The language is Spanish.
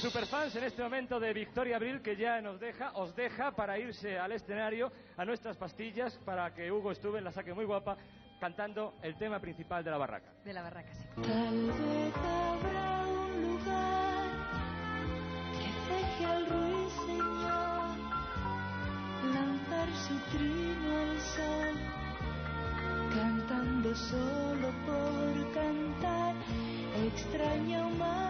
superfans en este momento de Victoria Abril que ya nos deja, os deja para irse al escenario a nuestras pastillas para que Hugo Stuben la saque muy guapa cantando el tema principal de la barraca. De la barraca, sí. Tal vez habrá un lugar que deje al ruiseñor lanzar su trino al sol, cantando solo por cantar, extraña humanidad,